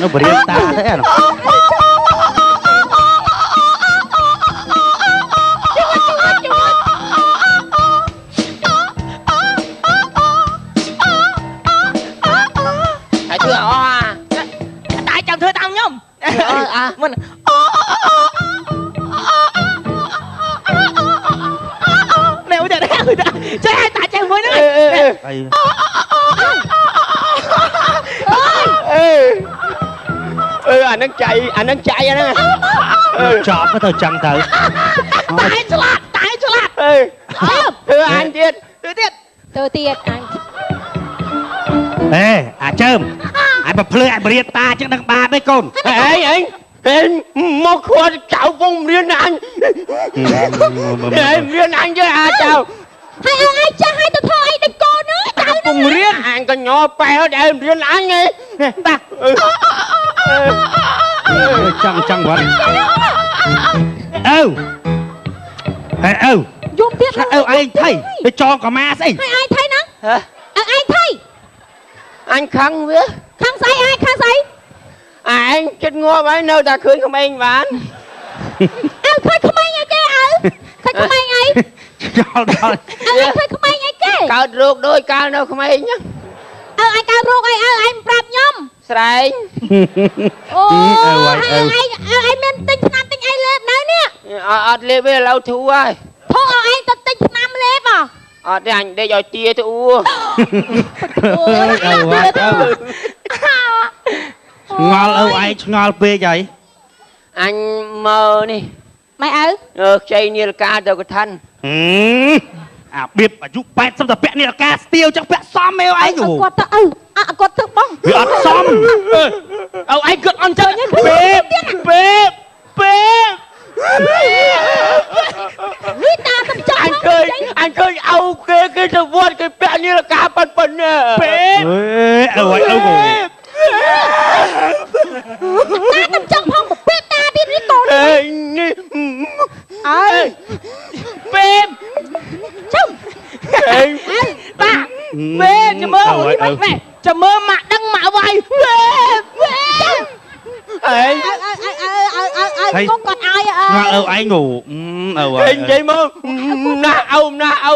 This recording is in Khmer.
អានោះបរៀនតាទេអានោះហើយធ្វើអអាតែចាំធ្វើតាមខ្ញុំអាមិនណែ អឺអានឹងចៃអានឹងចៃអាហ្នឹងអឺចប់ទៅចឹងទៅតែឆ្លាតតែឆ្លាតអឺធ្វើអញទៀតទៅទៀតទៅទៀតអញអេអាចើមអាចបើភ្លើអាចបរៀនតាចឹងដឹងបាបទេកូនអីអីអេមកខួតចៅពងរៀនអញអេរៀនអញទេអាចៅហើយឲ្យឯងចាស់ឲ្យទៅធ្វើអីដូចកូនហ្នឹងចៅពងរៀនអញក៏ញ័រប៉ែដែររៀនអញឯងតា ចង់ចង់វត្តអើហេអើយំទៀតថាអើឯងថៃទៅចងកម៉ាស្អីហើយឯងថៃហ្នឹងហ៎ឲ្យឯងថៃអញខឹងវាខាងស្អីឯងខាងស្អីអញចិត្តងាប់ហើយនៅតែឃើញក្មេងបានអើឃើញក្មេងអីគេអើឃើញក្មេងអីចោលដល់អើឯងឃើញក្មេងអីគេកើតរោគដោយកាលនៅក្មេងហ្នឹងអើឯងកើតរោគអីអើឯងប្រាប់ខ្ញុំស្រែង អូហើយឯងអើឯងមានទិញថ្នាំទិញអីលេបនៅនេះអត់អត់លេបទេឥឡូវធូរហើយធុងឲ្យឯងទៅទិញថ្នាំលេបហ៎អត់ទេអញដេកឲ្យទាទៅអ៊ូអូយអើវ៉ាអើឆ្ងល់អើឯងឆ្ងល់ពេកហើយអញមើនេះម៉ែឪអឺខ្ចីនាឡិកាទៅកឋិនហឹមអាបៀបអាយុ80តែពាក់នេះអាការស្ទៀវចឹងពាក់សមឯងឯងឲ្យគាត់ទៅឪអើគាត់ទៅបងវាអត់សម អើឯងគិតអន់ចឹងពេបពេបពេបនេះតាទៅចាអស់ញឃើញអញឃើញអោគេគេទៅវត្តគេពាក់នាឡិកាប៉ុណ្ប៉ុណ្ណាពេបអើអើអើតាទៅចង់ផងពពេបតាទៀតនេះកូនអេនេះអើពេបជុំអេតាមេចាំមើលមិនម៉ែចាំមើលម៉ាក់ដឹងម៉ាក់វាយវេវេអេអើ អើអើអើអើអើកូនគាត់ឲ្យអើឆ្ងល់អើឯងងូអើអេនិយាយមកណាអោណាអោ